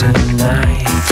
tonight.